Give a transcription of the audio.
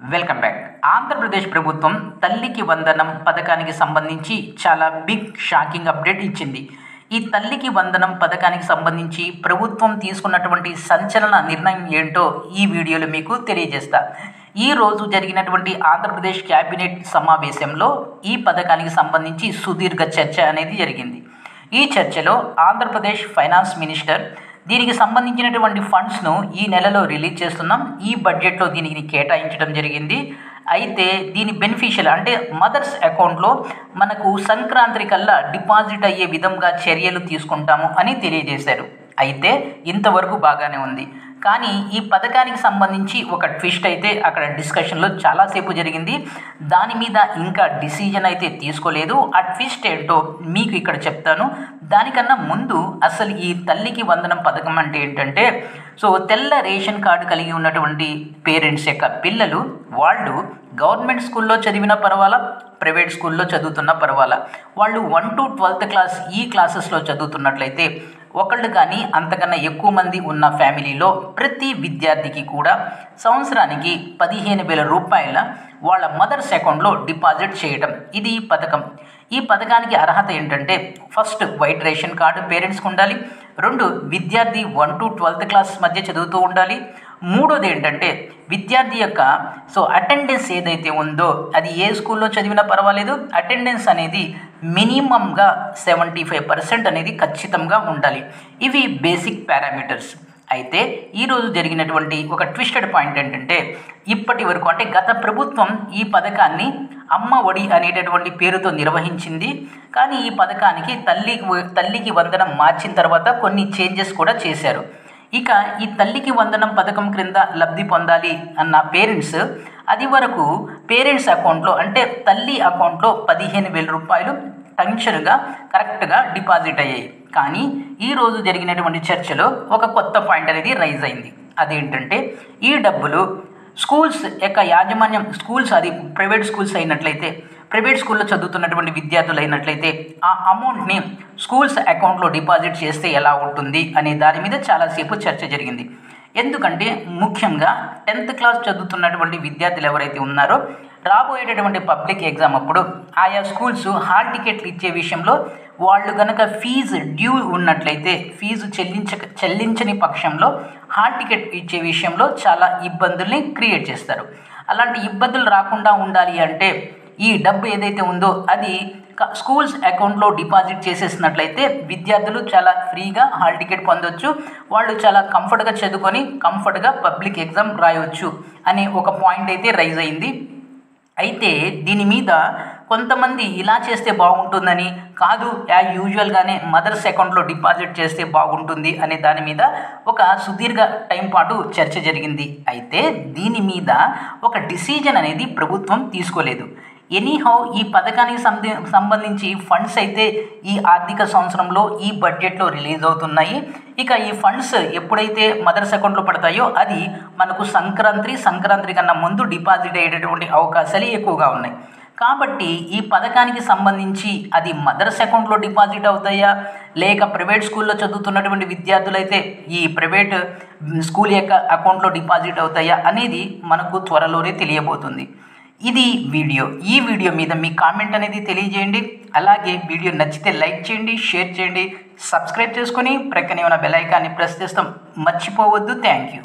Welcome back Andhra Pradesh ప్రభుత్వం తల్లికి వందనం పథకానికి సంబంధించి చాలా బిగ్ షాకింగ్ అప్డేట్ ఇచ్చింది. ఈ తల్లికి వందనం పథకానికి సంబంధించి ప్రభుత్వం తీసుకున్నటువంటి సంచలన నిర్ణయం ఏంటో ఈ వీడియోలో మీకు తెలియజేస్తా. ఈ రోజు జరిగినటువంటి ఆంధ్రప్రదేశ్ క్యాబినెట్ సమావేశంలో ఈ పథకానికి సంబంధించి సుదీర్ఘ చర్చ అనేది జరిగింది. ఈ చర్చలో ఆంధ్రప్రదేశ్ ఫైనాన్స్ మినిస్టర్ దీనికి సంబంధించినటువంటి ఫండ్స్ను ఈ నెలలో రిలీజ్ చేస్తున్నాం. ఈ బడ్జెట్లో దీనికి కేటాయించడం జరిగింది. అయితే దీని బెనిఫిషియల్ అంటే మదర్స్ అకౌంట్లో మనకు సంక్రాంతి కల్లా డిపాజిట్ అయ్యే విధంగా చర్యలు తీసుకుంటాము అని తెలియజేశారు. అయితే ఇంతవరకు బాగానే ఉంది. కానీ ఈ పథకానికి సంబంధించి ఒక ట్విస్ట్ అయితే అక్కడ డిస్కషన్లో చాలాసేపు జరిగింది. దాని మీద ఇంకా డిసిజన్ అయితే తీసుకోలేదు. ఆ ట్విస్ట్ ఏంటో మీకు ఇక్కడ చెప్తాను. దానికన్నా ముందు అసలు ఈ తల్లికి వందనం పథకం అంటే ఏంటంటే సో తెల్ల రేషన్ కార్డు కలిగి ఉన్నటువంటి పేరెంట్స్ యొక్క పిల్లలు వాళ్ళు గవర్నమెంట్ స్కూల్లో చదివిన పర్వాలా ప్రైవేట్ స్కూల్లో చదువుతున్న పర్వాలా. వాళ్ళు వన్ టు ట్వెల్త్ క్లాస్ ఈ క్లాసెస్లో చదువుతున్నట్లయితే ఒకళ్ళు కానీ అంతకన్నా ఎక్కువ మంది ఉన్న ఫ్యామిలీలో ప్రతి విద్యార్థికి కూడా సంవత్సరానికి పదిహేను వేల రూపాయల వాళ్ళ మదర్స్ అకౌంట్లో డిపాజిట్ చేయటం. ఇది పథకం. ఈ పథకానికి అర్హత ఏంటంటే ఫస్ట్ వైట్ రేషన్ కార్డు పేరెంట్స్కి ఉండాలి. రెండు విద్యార్థి వన్ టు ట్వెల్త్ క్లాస్ మధ్య చదువుతూ ఉండాలి. మూడోది ఏంటంటే విద్యార్థి యొక్క సో అటెండెన్స్ ఏదైతే ఉందో అది ఏ స్కూల్లో చదివినా పర్వాలేదు. అటెండెన్స్ అనేది మినిమంగా సెవెంటీ ఫైవ్ పర్సెంట్ అనేది ఖచ్చితంగా ఉండాలి. ఇవి బేసిక్ పారామీటర్స్. అయితే ఈరోజు జరిగినటువంటి ఒక ట్విస్టెడ్ పాయింట్ ఏంటంటే ఇప్పటి వరకు అంటే గత ప్రభుత్వం ఈ పథకాన్ని అమ్మ ఒడి అనేటటువంటి పేరుతో నిర్వహించింది. కానీ ఈ పథకానికి తల్లి తల్లికి వందనం మార్చిన తర్వాత కొన్ని చేంజెస్ కూడా చేశారు. ఇక ఈ తల్లికి వందనం పథకం క్రింద లబ్ధి పొందాలి అన్న పేరెంట్స్ అది వరకు పేరెంట్స్ అకౌంట్లో అంటే తల్లి అకౌంట్లో పదిహేను వేల రూపాయలు టెన్షన్గా కరెక్ట్గా డిపాజిట్ అయ్యాయి. కానీ ఈరోజు జరిగినటువంటి చర్చలో ఒక కొత్త పాయింట్ అనేది రైజ్ అయింది. అదేంటంటే ఈ డబ్బులు స్కూల్స్ యొక్క యాజమాన్యం స్కూల్స్ అది ప్రైవేట్ స్కూల్స్ అయినట్లయితే ప్రైవేట్ స్కూల్లో చదువుతున్నటువంటి విద్యార్థులు అయినట్లయితే ఆ అమౌంట్ని స్కూల్స్ అకౌంట్లో డిపాజిట్ చేస్తే ఎలా ఉంటుంది అనే దాని మీద చాలాసేపు చర్చ జరిగింది. ఎందుకంటే ముఖ్యంగా టెన్త్ క్లాస్ చదువుతున్నటువంటి విద్యార్థులు ఎవరైతే ఉన్నారో రాబోయేటటువంటి పబ్లిక్ ఎగ్జామ్ అప్పుడు ఆయా స్కూల్స్ హాల్ టికెట్లు ఇచ్చే విషయంలో వాళ్ళు కనుక ఫీజు డ్యూ ఉన్నట్లయితే ఫీజు చెల్లించ చెల్లించని పక్షంలో హాల్ టికెట్ ఇచ్చే విషయంలో చాలా ఇబ్బందుల్ని క్రియేట్ చేస్తారు. అలాంటి ఇబ్బందులు రాకుండా ఉండాలి అంటే ఈ డబ్బు ఏదైతే ఉందో అది స్కూల్స్ అకౌంట్లో డిపాజిట్ చేసేసినట్లయితే విద్యార్థులు చాలా ఫ్రీగా హాల్ టికెట్ పొందొచ్చు. వాళ్ళు చాలా కంఫర్ట్గా చదువుకొని కంఫర్ట్గా పబ్లిక్ ఎగ్జామ్ రాయవచ్చు అనే ఒక పాయింట్ అయితే రైజ్ అయింది. అయితే దీని మీద కొంతమంది ఇలా చేస్తే బాగుంటుందని కాదు యా యూజువల్గానే మదర్స్ అకౌంట్లో డిపాజిట్ చేస్తే బాగుంటుంది అనే దాని మీద ఒక సుదీర్ఘ టైం పాటు చర్చ జరిగింది. అయితే దీని మీద ఒక డిసిజన్ అనేది ప్రభుత్వం తీసుకోలేదు. ఎనీహౌ ఈ పథకానికి సంబంధించి ఫండ్స్ అయితే ఈ ఆర్థిక సంవత్సరంలో ఈ బడ్జెట్లో రిలీజ్ అవుతున్నాయి. ఇక ఈ ఫండ్స్ ఎప్పుడైతే మదర్స్ అకౌంట్లో పడతాయో అది మనకు సంక్రాంతి సంక్రాంతి కన్నా ముందు డిపాజిట్ అయ్యేటటువంటి అవకాశాలు ఎక్కువగా ఉన్నాయి. కాబట్టి ఈ పథకానికి సంబంధించి అది మదర్స్ అకౌంట్లో డిపాజిట్ అవుతాయా? లేక ప్రైవేట్ స్కూల్లో చదువుతున్నటువంటి విద్యార్థులైతే ఈ ప్రైవేట్ స్కూల్ యొక్క అకౌంట్లో డిపాజిట్ అవుతాయా అనేది మనకు త్వరలోనే తెలియబోతుంది. ఇది వీడియో. ఈ వీడియో మీద మీ కామెంట్ అనేది తెలియజేయండి. అలాగే వీడియో నచ్చితే లైక్ చేయండి షేర్ చేయండి సబ్స్క్రైబ్ చేసుకొని ప్రక్కనే ఉన్న బెల్ ఐకాన్ని ప్రెస్ చేస్తాం. మర్చిపోవద్దు. Thank you.